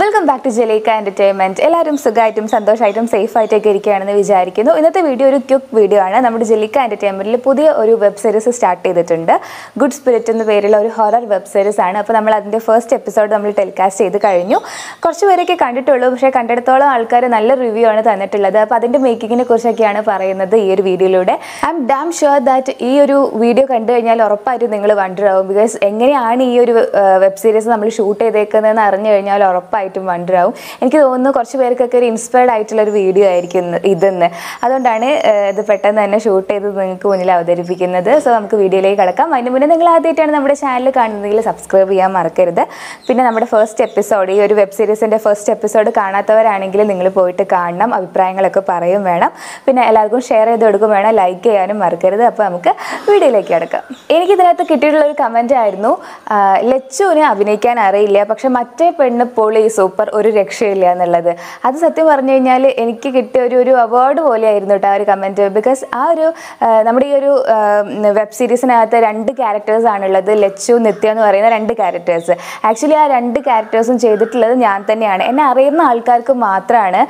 Welcome back to ജലേക്ക entertainment എല്ലാവരും സുഖമായിട്ടും സന്തോഷമായിട്ടും സേഫായിട്ടൊക്കെ ഇരിക്കുകയാണെന്ന് വിചാരിക്കുന്നു. ഇന്നത്തെ വീഡിയോ ഒരു ക്യുക്ക് വീഡിയോ ആണ്. നമ്മുടെ ജലീക്ക എന്റർടൈൻമെന്റിൽ പുതിയ ഒരു വെബ് സീരീസ് സ്റ്റാർട്ട് ചെയ്തിട്ടുണ്ട്. ഗുഡ് സ്പിരിറ്റ് എന്ന പേരുള്ള ഒരു ഹൊറർ വെബ് സീരീസ് ആണ്. അപ്പോൾ നമ്മൾ അതിന്റെ ഫസ്റ്റ് എപ്പിസോഡ് നമ്മൾ ടെലികാസ്റ്റ് ചെയ്ത് കഴിഞ്ഞു. കുറച്ച് പേരൊക്കെ കണ്ടിട്ടുള്ളൂ. പക്ഷേ കണ്ടിടത്തോളം ആൾക്കാർ നല്ല റിവ്യൂ ആണ് തന്നിട്ടുള്ളത്. അപ്പോൾ അതിന്റെ മേക്കിങ്ങിനെ കുറിച്ചൊക്കെയാണ് പറയുന്നത് ഈ ഒരു വീഡിയോയിലൂടെ I am damn sure that ഈ ഒരു വീഡിയോ കണ്ടു കഴിഞ്ഞാൽ ഉറപ്പായിട്ടും നിങ്ങൾ വണ്ടറാവും ബിക്കോസ് എങ്ങനെയാണ് ഈ ഒരു വെബ് സീരീസ് നമ്മൾ ഷൂട്ട് ചെയ്തേക്കുന്നതെന്ന് അറിഞ്ഞു കഴിഞ്ഞാൽ ഉറപ്പായിട്ടും വണ്ടറാവും എനിക്ക് തോന്നുന്നു കുറച്ച് പേർക്കൊക്കെ ഒരു ഇൻസ്പയർഡ് ആയിട്ടുള്ള ഒരു വീഡിയോ ആയിരിക്കും ഇതെന്ന്. അതുകൊണ്ടാണ് ഇത് പെട്ടെന്ന് തന്നെ ഷൂട്ട് ചെയ്ത് നിങ്ങൾക്ക് മുന്നിൽ അവതരിപ്പിക്കുന്നത്. സോ നമുക്ക് വീഡിയോയിലേക്ക് കിടക്കാം. അതിന് മുന്നേ നിങ്ങൾ ആദ്യമായിട്ടാണ് നമ്മുടെ ചാനൽ കാണുന്നതെങ്കിൽ സബ്സ്ക്രൈബ് ചെയ്യാൻ മറക്കരുത്. പിന്നെ നമ്മുടെ ഫസ്റ്റ് എപ്പിസോഡ് ഈ ഒരു വെബ് സീരീസിന്റെ ഫസ്റ്റ് എപ്പിസോഡ് കാണാത്തവരാണെങ്കിൽ നിങ്ങൾ പോയിട്ട് കാണണം. അഭിപ്രായങ്ങളൊക്കെ പറയും വേണം. പിന്നെ എല്ലാവർക്കും ഷെയർ ചെയ്ത് കൊടുക്കും വേണം. ലൈക്ക് ചെയ്യാനും മറക്കരുത്. അപ്പോൾ നമുക്ക് വീഡിയോയിലേക്ക് കിടക്കാം. എനിക്ക് ഇതിനകത്ത് കിട്ടിയിട്ടുള്ള ഒരു കമന്റ് ആയിരുന്നു. ലച്ചുവിനെ അഭിനയിക്കാൻ അറിയില്ല. പക്ഷെ മറ്റേ പെണ്ണ് പൊളി സൂപ്പർ ഒരു രക്ഷയില്ല എന്നുള്ളത്. അത് സത്യം പറഞ്ഞു കഴിഞ്ഞാൽ എനിക്ക് കിട്ടിയ ഒരു ഒരു അവാർഡ് പോലെയായിരുന്നു കേട്ടോ ആ ഒരു കമന്റ് ബിക്കോസ് ആ ഒരു നമ്മുടെ ഈ ഒരു വെബ് സീരീസിനകത്ത് രണ്ട് ക്യാരക്ടേഴ്സ് ആണുള്ളത്. ലച്ചു നിത്യ എന്ന് പറയുന്ന രണ്ട് ക്യാരക്ടേഴ്സ് ആക്ച്വലി ആ രണ്ട് ക്യാരക്ടേഴ്സും ചെയ്തിട്ടുള്ളത് ഞാൻ തന്നെയാണ്. എന്നെ അറിയുന്ന ആൾക്കാർക്ക് മാത്രമാണ്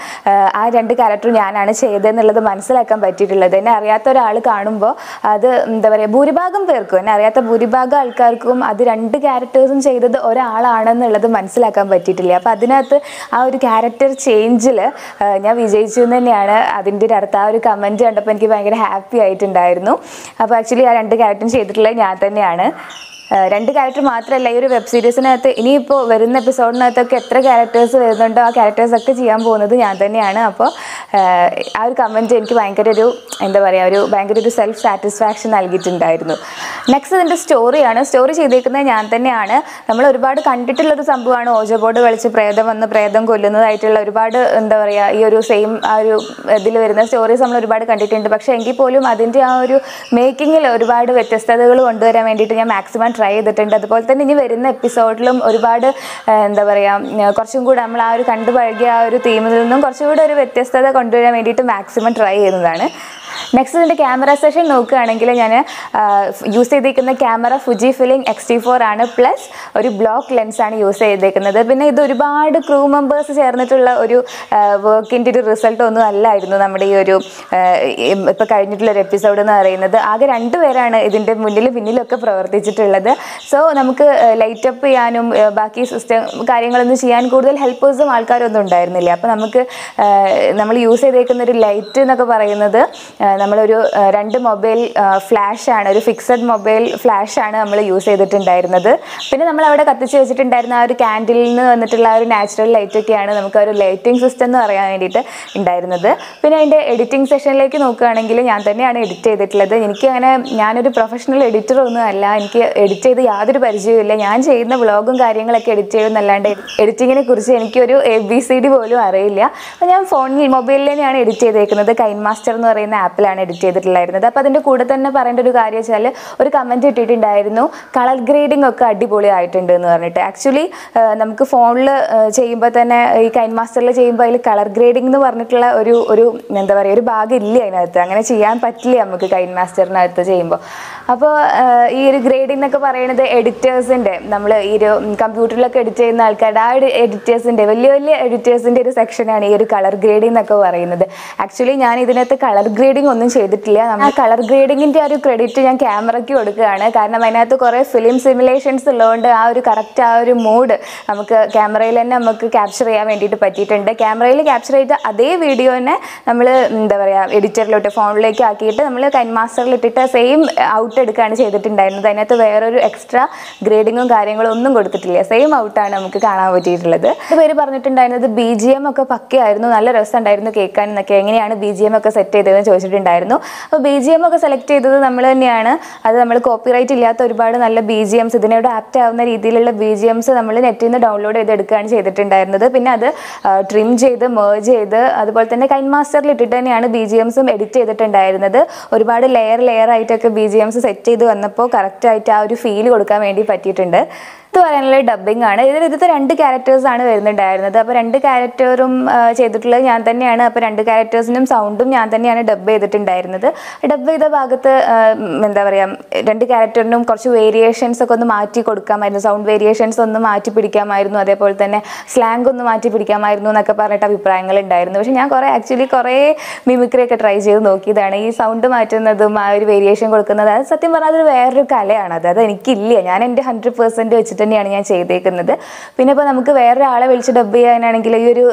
ആ, രണ്ട് ക്യാരക്ടർ ഞാനാണ് ചെയ്തതെന്നുള്ളത് മനസ്സിലാക്കാൻ പറ്റിയിട്ടുള്ളത്. എന്നെ അറിയാത്ത ഒരാൾ കാണുമ്പോൾ അത് എന്താ പറയുക ഭൂരിഭാഗം പേർക്കും എന്നെ അറിയാത്ത ഭൂരിഭാഗം ആൾക്കാർക്കും അത് രണ്ട് ക്യാരക്ടേഴ്സും ചെയ്തത് ഒരാളാണെന്നുള്ളത് മനസ്സിലാക്കാൻ പറ്റിയിട്ടില്ല അപ്പോൾ അതിനകത്ത് ആ ഒരു ക്യാരക്ടർ ചേഞ്ചിൽ ഞാൻ വിജയിച്ചു എന്ന് തന്നെയാണ് അതിന്റെ ഒരു അർത്ഥം. ആ ഒരു കമന്റ് കണ്ടപ്പോൾ എനിക്ക് ഭയങ്കര ഹാപ്പി ആയിട്ടുണ്ടായിരുന്നു. അപ്പോൾ ആക്ച്വലി ആ രണ്ട് ക്യാരക്ടറും ചെയ്തിട്ടുള്ളത് ഞാൻ തന്നെയാണ്. രണ്ട് ക്യാരക്ടർ മാത്രമല്ല ഈ ഒരു വെബ് സീരീസിനകത്ത് ഇനിയിപ്പോൾ വരുന്ന എപ്പിസോഡിനകത്തൊക്കെ എത്ര ക്യാരക്ടേഴ്സ് വരുന്നുണ്ടോ ആ ക്യാരക്ടേഴ്സൊക്കെ ചെയ്യാൻ പോകുന്നത് ഞാൻ തന്നെയാണ്. അപ്പോൾ ആ, ഒരു കമന്റ് എനിക്ക് ഭയങ്കര ഒരു എന്താ പറയുക ഒരു ഭയങ്കര ഒരു സെൽഫ് സാറ്റിസ്ഫാക്ഷൻ നൽകിയിട്ടുണ്ടായിരുന്നു നെക്സ്റ്റ് ഇതിന്റെ സ്റ്റോറിയാണ് സ്റ്റോറി ചെയ്തേക്കുന്നത് ഞാൻ തന്നെയാണ്. നമ്മൾ ഒരുപാട് കണ്ടിട്ടുള്ളൊരു സംഭവമാണ്. ഓജോ ബോർഡ് കളിച്ച് പ്രേതം വന്ന് പ്രേതം കൊല്ലുന്നതായിട്ടുള്ള ഒരുപാട് എന്താ പറയുക ഈ ഒരു സെയിം ആ ഒരു ഇതിൽ വരുന്ന സ്റ്റോറീസ് നമ്മൾ ഒരുപാട് കണ്ടിട്ടുണ്ട്. പക്ഷേ എങ്കിൽ പോലും അതിന്റെ ആ ഒരു മേക്കിങ്ങിൽ ഒരുപാട് വ്യത്യസ്തതകൾ കൊണ്ടുവരാൻ വേണ്ടിയിട്ട് ഞാൻ മാക്സിമം ട്രൈ ചെയ്തിട്ടുണ്ട്. അതുപോലെ തന്നെ ഇനി വരുന്ന എപ്പിസോഡിലും ഒരുപാട് എന്താ പറയുക കുറച്ചും കൂടെ നമ്മൾ ആ ഒരു കണ്ടു പഴകിയ ആ ഒരു തീമിൽ നിന്നും കുറച്ചും കൂടെ ഒരു വ്യത്യസ്തത കൊണ്ടുവരാൻ വേണ്ടിയിട്ട് മാക്സിമം ട്രൈ ചെയ്യുന്നതാണ്. നെക്സ്റ്റ് ഇതിന്റെ ക്യാമറ സെഷൻ നോക്കുകയാണെങ്കിൽ ഞാൻ യൂസ് ചെയ്തിരിക്കുന്ന camera Fuji film X T four ആണ്. പ്ലസ് ഒരു ബ്ലോക്ക് ലെൻസാണ് യൂസ് ചെയ്തേക്കുന്നത്. പിന്നെ ഇത് ഒരുപാട് ക്രൂ മെമ്പേഴ്സ് ചേർന്നിട്ടുള്ള ഒരു വർക്കിന്റെ ഒരു റിസൾട്ട് ഒന്നും അല്ലായിരുന്നു നമ്മുടെ ഈ ഒരു ഇപ്പോൾ കഴിഞ്ഞിട്ടുള്ള ഒരു എപ്പിസോഡ് എന്ന് പറയുന്നത്. ആകെ രണ്ട് പേരാണ് ഇതിന്റെ മുന്നിലും പിന്നിലൊക്കെ പ്രവർത്തിച്ചിട്ടുള്ളത്. സോ നമുക്ക് ലൈറ്റ് അപ്പ് ചെയ്യാനും ബാക്കി സിസ്റ്റം കാര്യങ്ങളൊന്നും ചെയ്യാൻ കൂടുതൽ ഹെൽപ്പേഴ്സും ആൾക്കാരൊന്നും ഉണ്ടായിരുന്നില്ല. അപ്പോൾ നമുക്ക് നമ്മൾ യൂസ് ചെയ്തേക്കുന്ന ഒരു ലൈറ്റ് എന്നൊക്കെ പറയുന്നത് നമ്മളൊരു രണ്ട് മൊബൈൽ ഫ്ലാഷാണ് ഒരു ഫിക്സഡ് മൊബൈൽ ഫ്ലാഷാണ് നമ്മൾ യൂസ് ചെയ്തിട്ടുണ്ടായിരുന്നത്. പിന്നെ നമ്മൾ അവിടെ കത്തിച്ച് വെച്ചിട്ടുണ്ടായിരുന്ന ആ ഒരു ക്യാൻഡിലിൽ നിന്ന് വന്നിട്ടുള്ള ആ ഒരു നാച്ചുറൽ ലൈറ്റൊക്കെയാണ് നമുക്ക് ഒരു ലൈറ്റിംഗ് സിസ്റ്റം എന്ന് പറയാൻ വേണ്ടിയിട്ട് ഉണ്ടായിരുന്നത്. പിന്നെ അതിന്റെ എഡിറ്റിംഗ് സെഷനിലേക്ക് നോക്കുകയാണെങ്കിൽ ഞാൻ തന്നെയാണ് എഡിറ്റ് ചെയ്തിട്ടുള്ളത്. എനിക്ക് അങ്ങനെ ഞാനൊരു പ്രൊഫഷണൽ എഡിറ്റർ ഒന്നും അല്ല. എനിക്ക് എഡിറ്റ് ചെയ്ത് യാതൊരു പരിചയവുമില്ല ഞാൻ ചെയ്യുന്ന വ്ളോഗും കാര്യങ്ങളൊക്കെ എഡിറ്റ് ചെയ്യുമെന്നല്ലാണ്ട് എഡിറ്റിങ്ങിനെ കുറിച്ച് എനിക്കൊരു എ ബി സി ഡി പോലും അറിയില്ല. അപ്പോൾ ഞാൻ ഫോണിൽ മൊബൈലിൽ തന്നെയാണ് എഡിറ്റ് ചെയ്തേക്കുന്നത്. കൈൻ മാസ്റ്റർ എന്ന് പറയുന്ന ആപ്പിലാണ് എഡിറ്റ് ചെയ്തിട്ടുണ്ടായിരുന്നത് അപ്പോൾ അതിന്റെ കൂടെ തന്നെ പറയേണ്ട ഒരു കാര്യം വെച്ചാൽ ഒരു കമന്റ് ഇട്ടിട്ടുണ്ടായിരുന്നു. കളർ ഗ്രേഡിംഗ് ഒക്കെ അടിപൊളി ആയിട്ടുണ്ട് എന്ന് പറഞ്ഞിട്ട്. ആക്ച്വലി നമുക്ക് ഫോണിൽ ചെയ്യുമ്പോൾ തന്നെ ഈ കൈൻ മാസ്റ്ററിൽ ചെയ്യുമ്പോൾ അതിൽ കളർ ഗ്രേഡിംഗ് എന്ന് പറഞ്ഞിട്ടുള്ള ഒരു ഒരു എന്താ പറയുക ഒരു ഭാഗം ഇല്ല അതിനകത്ത്. അങ്ങനെ ചെയ്യാൻ പറ്റില്ല നമുക്ക് കൈൻ മാസ്റ്ററിനകത്ത് ചെയ്യുമ്പോൾ അപ്പോൾ ഈ ഒരു ഗ്രേഡിംഗ് എന്നൊക്കെ പറയുന്നത് എഡിറ്റേഴ്സിന്റെ നമ്മൾ ഈ ഒരു കമ്പ്യൂട്ടറിലൊക്കെ എഡിറ്റ് ചെയ്യുന്ന ആൾക്കാരുടെ ആ ഒരു എഡിറ്റേഴ്സിന്റെ വലിയ വലിയ എഡിറ്റേഴ്സിന്റെ ഒരു സെക്ഷനാണ് ഈ ഒരു കളർ ഗ്രേഡിംഗ് എന്നൊക്കെ പറയുന്നത്. ആക്ച്വലി ഞാൻ ഇതിനകത്ത് കളർ ഗ്രേഡിംഗ് ഒന്നും ചെയ്തിട്ടില്ല. നമ്മൾ കളർ ഗ്രേഡിങ്ങിന്റെ ആ ഒരു ക്രെഡിറ്റ് ഞാൻ ക്യാമറയ്ക്ക് കൊടുക്കുകയാണ്. കാരണം അതിനകത്ത് കുറേ ഫിലിം സിമുലേഷൻസ് ഉള്ളതുകൊണ്ട് ആ ഒരു കറക്റ്റ് ആ ഒരു മൂഡ് നമുക്ക് ക്യാമറയിൽ തന്നെ നമുക്ക് ക്യാപ്ചർ ചെയ്യാൻ വേണ്ടിയിട്ട് പറ്റിയിട്ടുണ്ട്. ക്യാമറയിൽ ക്യാപ്ചർ ചെയ്ത അതേ വീഡിയോനെ നമ്മൾ എന്താ പറയുക എഡിറ്ററിലോട്ട് ഫോണിലേക്ക് ആക്കിയിട്ട് നമ്മൾ കൈൻമാസ്റ്ററിൽ ഇട്ടിട്ട് സെയിം ഔട്ട് എടുക്കുകയാണ് ചെയ്തിട്ടുണ്ടായിരുന്നത്. അതിനകത്ത് വേറൊരു എക്സ്ട്രാ ഗ്രേഡിങ്ങും കാര്യങ്ങളും ഒന്നും കൊടുത്തിട്ടില്ല. സെയിം ഔട്ടാണ് നമുക്ക് കാണാൻ പറ്റിയിട്ടുള്ളത്. പേര് പറഞ്ഞിട്ടുണ്ടായിരുന്നത് ബി ജി എം ഒക്കെ പക്കയായിരുന്നു. നല്ല രസമുണ്ടായിരുന്നു കേൾക്കാൻ എന്നൊക്കെ. എങ്ങനെയാണ് ബി ജി എം ഒക്കെ സെറ്റ് ചെയ്തതെന്ന് ചോദിച്ചിട്ടുണ്ടായിരുന്നു അപ്പോൾ ബി ജി എം ഒക്കെ സെലക്ട് ചെയ്തത് നമ്മൾ തന്നെയാണ്. അത് നമ്മൾ കോപ്പിറൈറ്റ് ഇല്ലാത്ത ഒരുപാട് നല്ല ബി ജി എംസ് ഇതിനോട് ആപ്റ്റ് ആവുന്ന രീതിയിലുള്ള ബി ജി എംസ് നമ്മൾ നെറ്റിൽ നിന്ന് ഡൗൺലോഡ് ചെയ്ത് എടുക്കുകയാണ് ചെയ്തിട്ടുണ്ടായിരുന്നത്. പിന്നെ അത് ട്രിം ചെയ്ത് മേർജ് ചെയ്ത് അതുപോലെ തന്നെ കൈൻ മാസ്റ്ററിൽ ഇട്ടിട്ട് തന്നെയാണ് ബി ജി എംസും എഡിറ്റ് ചെയ്തിട്ടുണ്ടായിരുന്നത്. ഒരുപാട് ലെയർ ലെയർ ആയിട്ടൊക്കെ ബി ജി എംസ് സെറ്റ് ചെയ്ത് വന്നപ്പോൾ കറക്റ്റായിട്ട് ആ ഒരു ഫീൽ കൊടുക്കാൻ വേണ്ടി പറ്റിയിട്ടുണ്ട്. ഇത് പറയാനുള്ള ഡബ്ബിംഗ് ആണ്. ഇതിൽ ഇതിലത്തെ രണ്ട് ക്യാരക്ടേഴ്സ് ആണ് വരുന്നുണ്ടായിരുന്നത്. അപ്പോൾ രണ്ട് ക്യാരക്ടറും ചെയ്തിട്ടുള്ളത് ഞാൻ തന്നെയാണ്. അപ്പോൾ രണ്ട് ക്യാരക്ടേഴ്സിനും സൗണ്ടും ഞാൻ തന്നെയാണ് ഡബ് ചെയ്തിട്ടുണ്ടായിരുന്നത്. ഡബ് ചെയ്ത ഭാഗത്ത് എന്താ പറയുക രണ്ട് ക്യാരക്ടറിനും കുറച്ച് വേരിയേഷൻസ് ഒക്കെ ഒന്ന് മാറ്റി കൊടുക്കാമായിരുന്നു. സൗണ്ട് വേരിയേഷൻസ് ഒന്ന് മാറ്റി പിടിക്കാമായിരുന്നു. അതേപോലെ തന്നെ സ്ലാങ് ഒന്ന് മാറ്റി പിടിക്കാമായിരുന്നു എന്നൊക്കെ പറഞ്ഞിട്ട് അഭിപ്രായങ്ങൾ ഉണ്ടായിരുന്നു. പക്ഷേ ഞാൻ കുറേ ആക്ച്വലി കുറേ മിമിക്രി ഒക്കെ ട്രൈ ചെയ്ത് നോക്കിയതാണ്. ഈ സൗണ്ട് മാറ്റുന്നതും ആ ഒരു വേരിയേഷൻ കൊടുക്കുന്നത് അത് സത്യം പറഞ്ഞാൽ അതൊരു വേറൊരു കലയാണ്. അത് അത് എനിക്കില്ല. ഞാൻ എന്റെ ഹൺഡ്രഡ് പെർസെന്റ് വെച്ചിട്ട് തന്നെയാണ് ഞാൻ ചെയ്തേക്കുന്നത്. പിന്നെ ഇപ്പോൾ നമുക്ക് വേറൊരാളെ വിളിച്ച് ഡബ് ചെയ്യാനാണെങ്കിൽ ഈ ഒരു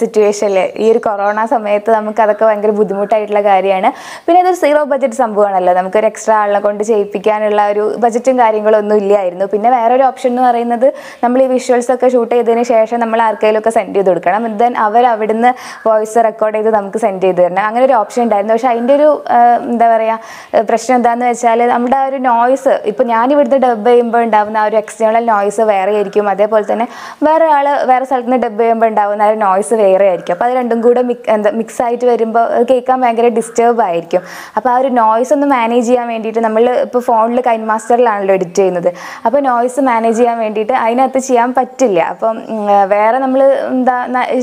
സിറ്റുവേഷനിൽ ഈ ഒരു കൊറോണ സമയത്ത് നമുക്ക് അതൊക്കെ ഭയങ്കര ബുദ്ധിമുട്ടായിട്ടുള്ള കാര്യമാണ്. പിന്നെ അതൊരു സീറോ ബഡ്ജറ്റ് സംഭവമാണല്ലോ. നമുക്കൊരു എക്സ്ട്രാ ആളിനെ കൊണ്ട് ചെയ്യിപ്പിക്കാനുള്ള ഒരു ബജറ്റും കാര്യങ്ങളൊന്നും ഇല്ലായിരുന്നു. പിന്നെ വേറൊരു ഓപ്ഷൻ എന്ന് പറയുന്നത് നമ്മൾ ഈ വിഷ്വൽസ് ഒക്കെ ഷൂട്ട് ചെയ്തതിന് ശേഷം നമ്മൾ ആർക്കെങ്കിലും ഒക്കെ സെൻഡ് ചെയ്ത് കൊടുക്കണം. ദെൻ അവർ അവിടുന്ന് വോയിസ് റെക്കോർഡ് ചെയ്ത് നമുക്ക് സെൻഡ് ചെയ്ത് തരണം. അങ്ങനെ ഒരു ഓപ്ഷൻ ഉണ്ടായിരുന്നു. പക്ഷേ അതിന്റെ ഒരു എന്താ പറയുക പ്രശ്നം എന്താണെന്ന് വെച്ചാൽ നമ്മുടെ ആ ഒരു നോയ്സ് ഇപ്പോൾ ഞാൻ ഇവിടുത്തെ ഡബ് ചെയ്യുമ്പോൾ ഉണ്ടാകുന്ന ആ ഒരു എക്സ്റ്റേണൽ നോയ്സ് വേറെ ആയിരിക്കും. അതേപോലെ തന്നെ വേറെ ആൾ വേറെ സ്ഥലത്ത് നിന്ന് ഡബ് ചെയ്യുമ്പോൾ ഉണ്ടാകുന്ന ആ നോയ്സ് വേറെ ആയിരിക്കും. അപ്പോൾ അത് രണ്ടും കൂടെ മിക് എന്താ മിക്സ് ആയിട്ട് വരുമ്പോൾ അത് കേൾക്കാൻ ഭയങ്കര ഡിസ്റ്റർബ് ആയിരിക്കും. അപ്പോൾ ആ ഒരു നോയ്സ് ഒന്ന് മാനേജ് ചെയ്യാൻ വേണ്ടിയിട്ട് നമ്മൾ ഇപ്പോൾ ഫോണിൽ കൈൻ മാസ്റ്ററിലാണല്ലോ എഡിറ്റ് ചെയ്യുന്നത്. അപ്പോൾ നോയ്സ് മാനേജ് ചെയ്യാൻ വേണ്ടിയിട്ട് അതിനകത്ത് ചെയ്യാൻ പറ്റില്ല. അപ്പം വേറെ നമ്മൾ എന്താ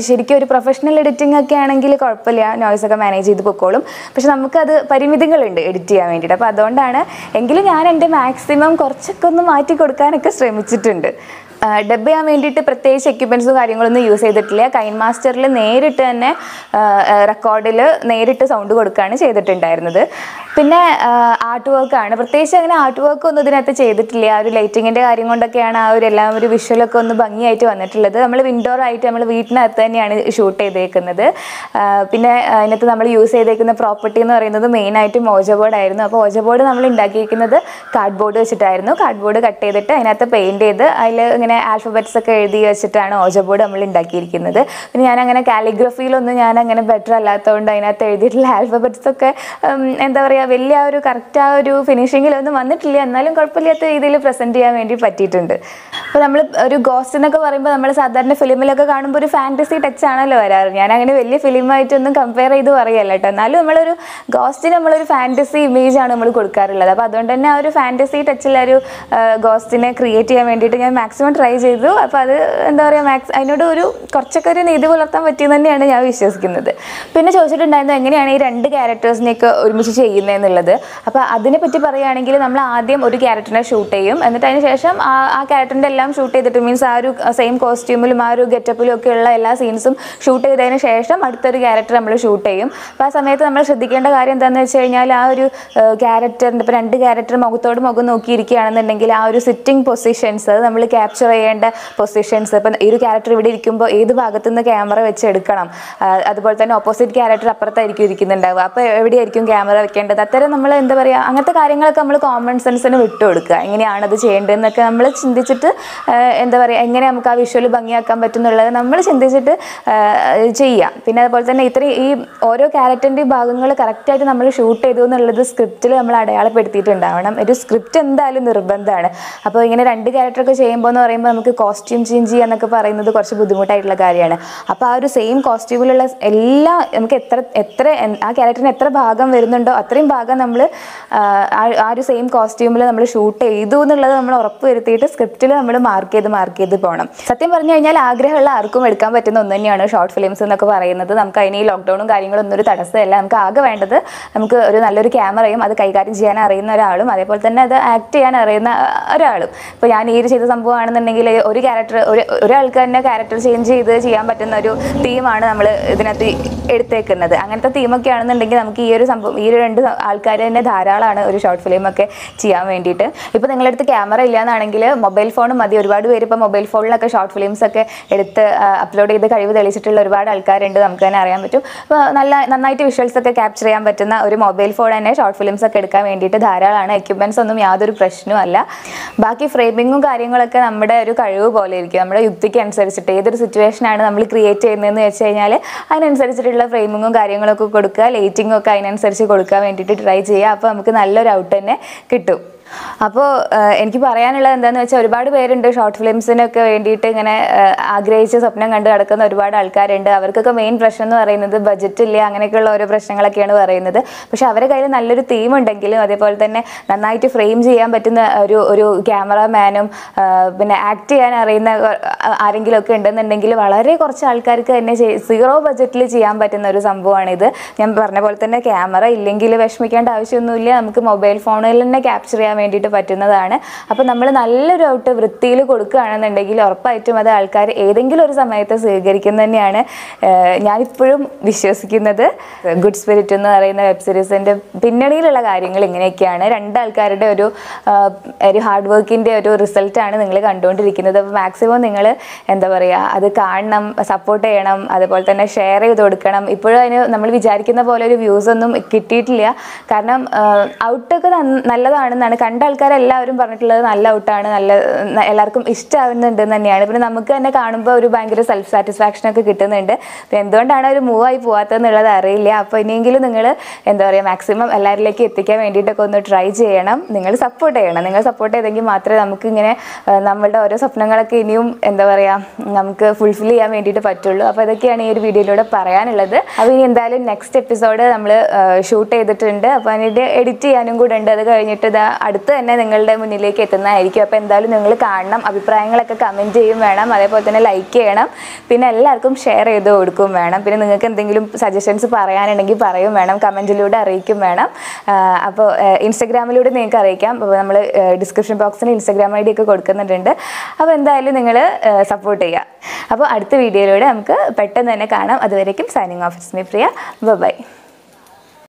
ശരിക്കും ഒരു പ്രൊഫഷണൽ എഡിറ്റിംഗ് ഒക്കെ ആണെങ്കിൽ കുഴപ്പമില്ല. നോയ്സ് ഒക്കെ മാനേജ് ചെയ്ത് പൊക്കോളും. പക്ഷെ നമുക്കത് പരിമിതികളുണ്ട് എഡിറ്റ് ചെയ്യാൻ വേണ്ടിയിട്ട്. അപ്പോൾ അതുകൊണ്ടാണ് എങ്കിലും ഞാൻ എന്റെ മാക്സിമം കുറച്ചൊക്കെ ഒന്ന് മാറ്റി കൊടുക്കാനൊക്കെ ശ്രമിച്ചിട്ടുണ്ട് ഡബ് ചെയ്യാൻ വേണ്ടിയിട്ട് പ്രത്യേകിച്ച് എക്യുപ്മെൻസും കാര്യങ്ങളൊന്നും യൂസ് ചെയ്തിട്ടില്ല. കൈൻ മാസ്റ്ററിൽ നേരിട്ട് തന്നെ റെക്കോർഡിൽ നേരിട്ട് സൗണ്ട് കൊടുക്കുകയാണ് ചെയ്തിട്ടുണ്ടായിരുന്നത്. പിന്നെ ആർട്ട് വർക്കാണ് പ്രത്യേകിച്ച് അങ്ങനെ ആർട്ട് വർക്ക് ഒന്നും ഇതിനകത്ത് ചെയ്തിട്ടില്ല. ആ ഒരു ലൈറ്റിങ്ങിന്റെ കാര്യം കൊണ്ടൊക്കെയാണ് ആ ഒരു എല്ലാം ഒരു വിഷ്വലൊക്കെ ഒന്ന് ഭംഗിയായിട്ട് വന്നിട്ടുള്ളത്. നമ്മൾ വിൻഡോർ ആയിട്ട് നമ്മൾ വീട്ടിനകത്ത് തന്നെയാണ് ഷൂട്ട് ചെയ്തേക്കുന്നത്. പിന്നെ അതിനകത്ത് നമ്മൾ യൂസ് ചെയ്തേക്കുന്ന പ്രോപ്പർട്ടി എന്ന് പറയുന്നത് മെയിനായിട്ട് മോജ ബോർഡ് ആയിരുന്നു. അപ്പോൾ മോജ ബോർഡ് നമ്മൾ ഉണ്ടാക്കിയിരിക്കുന്നത് കാർഡ് ബോർഡ് വെച്ചിട്ടായിരുന്നു. കാർഡ് ബോർഡ് കട്ട് ചെയ്തിട്ട് അതിനകത്ത് പെയിന്റ് ചെയ്ത് അതിൽ ഇങ്ങനെ ആൽഫബറ്റ്സ് ഒക്കെ എഴുതി വെച്ചിട്ടാണ് ഓജ ബോർഡ് നമ്മൾ ഉണ്ടാക്കിയിരിക്കുന്നത്. പിന്നെ ഞാൻ അങ്ങനെ കാലിഗ്രഫിയിലൊന്നും ഞാൻ അങ്ങനെ ബെറ്റർ അല്ലാത്തതുകൊണ്ട് അതിനകത്ത് എഴുതിയിട്ടുള്ള ആൽഫബറ്റ്സ് ഒക്കെ എന്താ പറയുക വലിയ ഒരു കറക്റ്റ് ആ ഒരു ഫിനിഷിങ്ങിലൊന്നും വന്നിട്ടില്ല. എന്നാലും കുഴപ്പമില്ലാത്ത രീതിയിൽ പ്രസന്റ് ചെയ്യാൻ വേണ്ടി പറ്റിയിട്ടുണ്ട്. അപ്പോൾ നമ്മൾ ഒരു ഗോസ്റ്റ് എന്നൊക്കെ പറയുമ്പോൾ നമ്മൾ സാധാരണ ഫിലിമിലൊക്കെ കാണുമ്പോൾ ഒരു ഫാന്റസി ടച്ച് ആണല്ലോ വരാറ്. ഞാൻ അങ്ങനെ വലിയ ഫിലിമായിട്ടൊന്നും കമ്പയർ ചെയ്ത് പറയല്ല കേട്ടോ. എന്നാലും നമ്മളൊരു ഗോസ്റ്റിന് നമ്മളൊരു ഫാന്റസി ഇമേജ് ആണ് നമ്മൾ കൊടുക്കാറുള്ളത്. അപ്പോൾ അതുകൊണ്ട് തന്നെ ആ ഒരു ഫാന്റസി ടച്ചിലൊരു ഒരു ഗോസ്റ്റിനെ ക്രിയേറ്റ് ചെയ്യാൻ വേണ്ടിയിട്ട് ഞാൻ മാക്സിമം ട്രൈ ചെയ്തു. അപ്പോൾ അത് എന്താ പറയുക മാക്സ് അതിനോട് ഒരു കുറച്ചൊക്കെ ഒരു നീതി പുലർത്താൻ പറ്റിയെന്ന് തന്നെയാണ് ഞാൻ വിശ്വസിക്കുന്നത്. പിന്നെ ചോദിച്ചിട്ടുണ്ടായിരുന്നു എങ്ങനെയാണ് ഈ രണ്ട് ക്യാരക്ടേഴ്സിനെയൊക്കെ ഒരുമിച്ച് ചെയ്യുന്നതെന്നുള്ളത് അപ്പോൾ അതിനെപ്പറ്റി പറയുകയാണെങ്കിൽ നമ്മൾ ആദ്യം ഒരു ക്യാരക്ടറിനെ ഷൂട്ട് ചെയ്യും. എന്നിട്ട് അതിന് ശേഷം ആ ആ ക്യാരക്ടറിന്റെ എല്ലാം ഷൂട്ട് ചെയ്തിട്ട് മീൻസ് ആ ഒരു സെയിം കോസ്റ്റ്യൂമിലും ആ ഒരു ഗെറ്റപ്പിലും ഒക്കെ ഉള്ള എല്ലാ സീൻസും ഷൂട്ട് ചെയ്തതിന് ശേഷം അടുത്തൊരു ക്യാരക്ടർ നമ്മൾ ഷൂട്ട് ചെയ്യും. അപ്പോൾ ആ സമയത്ത് നമ്മൾ ശ്രദ്ധിക്കേണ്ട കാര്യം എന്താണെന്ന് വെച്ച് കഴിഞ്ഞാൽ ആ ഒരു ക്യാരക്ടറിന്റെ ഇപ്പോൾ രണ്ട് ക്യാരക്ടർ മുഖത്തോട് മുഖം നോക്കിയിരിക്കുകയാണെന്നുണ്ടെങ്കിൽ ആ ഒരു സിറ്റിംഗ് പൊസിഷൻസ് നമ്മൾ ക്യാപ്ചർ ചെയ്യേണ്ട പൊസിഷൻസ് ഇപ്പം ഈ ഒരു ക്യാരക്ടർ ഇവിടെ ഇരിക്കുമ്പോൾ ഏത് ഭാഗത്തു നിന്ന് ക്യാമറ വെച്ച് എടുക്കണം? അതുപോലെ തന്നെ ഓപ്പോസിറ്റ് ക്യാരക്ടർ അപ്പുറത്തായിരിക്കും ഇരിക്കുന്നുണ്ടാവുക. അപ്പോൾ എവിടെയായിരിക്കും ക്യാമറ വെക്കേണ്ടത്? അത്തരം നമ്മൾ എന്താ പറയുക അങ്ങനത്തെ കാര്യങ്ങളൊക്കെ നമ്മൾ കോമൺ സെൻസിന് വിട്ടുകൊടുക്കുക എങ്ങനെയാണ് അത് ചെയ്യേണ്ടതെന്നൊക്കെ നമ്മൾ ചിന്തിച്ചിട്ട് എന്താ പറയുക എങ്ങനെ നമുക്ക് ആ വിഷ്വൽ ഭംഗിയാക്കാൻ പറ്റുന്നുള്ളത് നമ്മൾ ചിന്തിച്ചിട്ട് ചെയ്യാം. പിന്നെ അതുപോലെ തന്നെ ഇത്രയും ഈ ഓരോ ക്യാരക്ടറിന്റെ ഭാഗങ്ങൾ കറക്റ്റായിട്ട് നമ്മൾ ഷൂട്ട് ചെയ്തു എന്നുള്ളത് സ്ക്രിപ്റ്റിൽ നമ്മൾ അടയാളപ്പെടുത്തിയിട്ടുണ്ടാവണം. ഒരു സ്ക്രിപ്റ്റ് എന്തായാലും നിർബന്ധമാണ്. അപ്പോൾ ഇങ്ങനെ രണ്ട് ക്യാരക്ടറൊക്കെ ചെയ്യുമ്പോൾ എന്ന് പറയുമ്പോൾ നമുക്ക് കോസ്റ്റ്യൂം ചേഞ്ച് ചെയ്യുക എന്നൊക്കെ പറയുന്നത് കുറച്ച് ബുദ്ധിമുട്ടായിട്ടുള്ള കാര്യമാണ്. അപ്പോൾ ആ ഒരു സെയിം കോസ്റ്റ്യൂമിലുള്ള എല്ലാ നമുക്ക് എത്ര എത്ര ആ ക്യാരക്ടറിന് എത്ര ഭാഗം വരുന്നുണ്ടോ അത്രയും ഭാഗം നമ്മൾ ആ ഒരു സെയിം കോസ്റ്റ്യൂമിൽ നമ്മൾ ഷൂട്ട് ചെയ്തു എന്നുള്ളത് നമ്മൾ ഉറപ്പ് വരുത്തിയിട്ട് സ്ക്രിപ്റ്റിൽ നമ്മൾ മാർക്ക് ചെയ്ത് മാർക്ക് ചെയ്ത് പോകണം സത്യം പറഞ്ഞു കഴിഞ്ഞാൽ ആഗ്രഹമുള്ള ആർക്കും എടുക്കാൻ പറ്റുന്ന ഒന്ന് തന്നെയാണ് ഷോർട്ട് ഫിലിംസ് എന്നൊക്കെ പറയുന്നത്. നമുക്ക് അതിന് ഈ ലോക്ക്ഡൗണും കാര്യങ്ങളൊന്നും ഒരു തടസ്സമല്ല. നമുക്ക് ആകെ വേണ്ടത് നമുക്ക് ഒരു നല്ലൊരു ക്യാമറയും അത് കൈകാര്യം ചെയ്യാൻ അറിയുന്ന ഒരാളും അതേപോലെ തന്നെ അത് ആക്ട് ചെയ്യാൻ അറിയുന്ന ഒരാളും. ഇപ്പോൾ ഞാൻ ഈ ഒരു ചെയ്ത സംഭവമാണെന്നുണ്ടെങ്കിൽ ഒരു ക്യാരക്ടർ ഒരു ഒരാൾക്ക് തന്നെ ക്യാരക്ടർ ചേഞ്ച് ചെയ്ത് ചെയ്യാൻ പറ്റുന്ന ഒരു തീമാണ് നമ്മൾ ഇതിനകത്ത് എടുത്തേക്കുന്നത്. അങ്ങനത്തെ തീമൊക്കെ ആണെന്നുണ്ടെങ്കിൽ നമുക്ക് ഈ ഒരു സംഭവം ഈ ഒരു രണ്ട് ആൾക്കാർ തന്നെ ധാരാളമാണ് ഒരു ഷോർട്ട് ഫിലിം ഒക്കെ ചെയ്യാൻ വേണ്ടിയിട്ട്. ഇപ്പോൾ നിങ്ങളുടെ അടുത്ത് ക്യാമറ ഇല്ലാന്നാണെങ്കിൽ മൊബൈൽ ഫോൺ മതി. ഒരുപാട് പേര് ഇപ്പോൾ മൊബൈൽ ഫോണിലൊക്കെ ഷോർട്ട് ഫിലിംസ് ഒക്കെ എടുത്ത് അപ്ലോഡ് ചെയ്ത് കഴിവ് തെളിയിച്ചിട്ടുള്ള ഒരുപാട് ആൾക്കാരുണ്ട്. നമുക്ക് തന്നെ അറിയാൻ പറ്റും. നല്ല നന്നായിട്ട് വിഷ്വൽസ് ഒക്കെ ക്യാപ്ചർ ചെയ്യാൻ പറ്റുന്ന ഒരു മൊബൈൽ ഫോൺ തന്നെ ഷോർട്ട് ഫിലിംസ് ഒക്കെ എടുക്കാൻ വേണ്ടിയിട്ട് ധാരാളമാണ് എക്യുപ്മെന്റ്സ് ഒന്നും യാതൊരു പ്രശ്നവും അല്ല ബാക്കി ഫ്രെയിമിങ്ങും കാര്യങ്ങളൊക്കെ നമ്മുടെ ഒരു കഴിവ് പോലെ ഇരിക്കും. നമ്മുടെ യുക്തിക്ക് അനുസരിച്ചിട്ട് ഏതൊരു സിറ്റുവേഷനാണ് നമ്മൾ ക്രിയേറ്റ് ചെയ്യുന്നതെന്ന് വെച്ച് കഴിഞ്ഞാൽ അതിനനുസരിച്ചിട്ടുള്ള ഫ്രെയിമിങ്ങും കാര്യങ്ങളൊക്കെ കൊടുക്കുക. ലൈറ്റിങ്ങും ഒക്കെ അതിനനുസരിച്ച് കൊടുക്കാൻ വേണ്ടിയിട്ട് ട്രൈ ചെയ്യുക. അപ്പോൾ നമുക്ക് നല്ലൊരു ഔട്ട് തന്നെ കിട്ടും. അപ്പോൾ എനിക്ക് പറയാനുള്ളത് എന്താണെന്ന് വെച്ചാൽ ഒരുപാട് പേരുണ്ട് ഷോർട്ട് ഫിലിംസിനൊക്കെ വേണ്ടിയിട്ട് ഇങ്ങനെ ആഗ്രഹിച്ച് സ്വപ്നം കണ്ട് നടക്കുന്ന ഒരുപാട് ആൾക്കാരുണ്ട്. അവർക്കൊക്കെ മെയിൻ പ്രശ്നം എന്ന് പറയുന്നത് ബജറ്റ് ഇല്ല അങ്ങനെയൊക്കെയുള്ള ഓരോ പ്രശ്നങ്ങളൊക്കെയാണ് പറയുന്നത്. പക്ഷെ അവരുടെ കയ്യിൽ നല്ലൊരു തീം ഉണ്ടെങ്കിലും അതേപോലെ തന്നെ നന്നായിട്ട് ഫ്രെയിം ചെയ്യാൻ പറ്റുന്ന ഒരു ഒരു ക്യാമറമാനും പിന്നെ ആക്ട് ചെയ്യാൻ അറിയുന്ന ആരെങ്കിലും ഒക്കെ ഉണ്ടെന്നുണ്ടെങ്കിൽ വളരെ കുറച്ച് ആൾക്കാർക്ക് തന്നെ സീറോ ബജറ്റിൽ ചെയ്യാൻ പറ്റുന്ന ഒരു സംഭവമാണിത്. ഞാൻ പറഞ്ഞ പോലെ തന്നെ ക്യാമറ ഇല്ലെങ്കിൽ വിഷമിക്കേണ്ട ആവശ്യമൊന്നുമില്ല. നമുക്ക് മൊബൈൽ ഫോണിൽ തന്നെ ക്യാപ്ചർ ചെയ്യാൻ വേണ്ടിയിട്ട് പറ്റുന്നതാണ്. അപ്പോൾ നമ്മൾ നല്ലൊരു ഔട്ട് വൃത്തിയിൽ കൊടുക്കുകയാണെന്നുണ്ടെങ്കിൽ ഉറപ്പായിട്ടും അത് ആൾക്കാർ ഏതെങ്കിലും ഒരു സമയത്ത് സ്വീകരിക്കുന്നത് തന്നെയാണ്. ഞാനിപ്പോഴും വിശ്വസിക്കുന്നത്. ഗുഡ് സ്പിരിറ്റ് എന്ന് പറയുന്ന വെബ് സീരീസിന്റെ പിന്നണിയിലുള്ള കാര്യങ്ങൾ ഇങ്ങനെയൊക്കെയാണ്. രണ്ടാൾക്കാരുടെ ഒരു ഒരു ഹാർഡ് വർക്കിന്റെ ഒരു റിസൾട്ടാണ് നിങ്ങൾ കണ്ടുകൊണ്ടിരിക്കുന്നത്. അപ്പോൾ മാക്സിമം നിങ്ങൾ എന്താ പറയുക അത് കാണണം സപ്പോർട്ട് ചെയ്യണം അതുപോലെ തന്നെ ഷെയർ ചെയ്ത് കൊടുക്കണം. ഇപ്പോഴും അതിന് നമ്മൾ വിചാരിക്കുന്ന പോലെ ഒരു വ്യൂസ് ഒന്നും കിട്ടിയിട്ടില്ല. കാരണം ഔട്ടൊക്കെ നല്ലതാണെന്നാണ് കണ്ട ആൾക്കാരെല്ലാവരും പറഞ്ഞിട്ടുള്ളത് നല്ല ഔട്ടാണ് നല്ല എല്ലാവർക്കും ഇഷ്ടമാവുന്നുണ്ട് തന്നെയാണ്. പിന്നെ നമുക്ക് തന്നെ കാണുമ്പോൾ ഒരു ഭയങ്കര സെൽഫ് സാറ്റിസ്ഫാക്ഷൻ ഒക്കെ കിട്ടുന്നുണ്ട്. അപ്പം എന്തുകൊണ്ടാണ് ഒരു മൂവ് ആയി പോകാത്തതെന്നുള്ളത് അറിയില്ല. അപ്പോൾ ഇനിയെങ്കിലും നിങ്ങൾ എന്താ പറയുക മാക്സിമം എല്ലാവരിലേക്ക് എത്തിക്കാൻ വേണ്ടിയിട്ടൊക്കെ ഒന്ന് ട്രൈ ചെയ്യണം. നിങ്ങൾ സപ്പോർട്ട് ചെയ്യണം. നിങ്ങൾ സപ്പോർട്ട് ചെയ്തെങ്കിൽ മാത്രമേ നമുക്ക് ഇങ്ങനെ നമ്മളുടെ ഓരോ സ്വപ്നങ്ങളൊക്കെ ഇനിയും എന്താ പറയുക നമുക്ക് ഫുൾഫിൽ ചെയ്യാൻ വേണ്ടിയിട്ട് പറ്റുള്ളൂ. അപ്പോൾ ഇതൊക്കെയാണ് ഈ ഒരു വീഡിയോയിലൂടെ പറയാനുള്ളത്. അപ്പോൾ ഇനി എന്തായാലും നെക്സ്റ്റ് എപ്പിസോഡ് നമ്മൾ ഷൂട്ട് ചെയ്തിട്ടുണ്ട്. അപ്പോൾ അതിന്റെ എഡിറ്റ് ചെയ്യാനും കൂടെ ഉണ്ട്. അത് കഴിഞ്ഞിട്ട് ഇതാ അടുത്ത് തന്നെ നിങ്ങളുടെ മുന്നിലേക്ക് എത്തുന്നതായിരിക്കും. അപ്പോൾ എന്തായാലും നിങ്ങൾ കാണണം അഭിപ്രായങ്ങളൊക്കെ കമന്റ് ചെയ്യും വേണം അതേപോലെ തന്നെ ലൈക്ക് ചെയ്യണം. പിന്നെ എല്ലാവർക്കും ഷെയർ ചെയ്ത് കൊടുക്കും വേണം. പിന്നെ നിങ്ങൾക്ക് എന്തെങ്കിലും സജഷൻസ് പറയാനുണ്ടെങ്കിൽ പറയും വേണം കമന്റിലൂടെ അറിയിക്കും വേണം. അപ്പോൾ ഇൻസ്റ്റഗ്രാമിലൂടെ നിങ്ങൾക്ക് അറിയിക്കാം. അപ്പോൾ നമ്മൾ ഡിസ്ക്രിപ്ഷൻ ബോക്സിൽ ഇൻസ്റ്റഗ്രാം ഐ ഒക്കെ കൊടുക്കുന്നുണ്ട്. അപ്പോൾ എന്തായാലും നിങ്ങൾ സപ്പോർട്ട് ചെയ്യുക. അപ്പോൾ അടുത്ത വീഡിയോയിലൂടെ നമുക്ക് പെട്ടെന്ന് തന്നെ കാണാം. അതുവരേക്കും signing off it's me Priya bye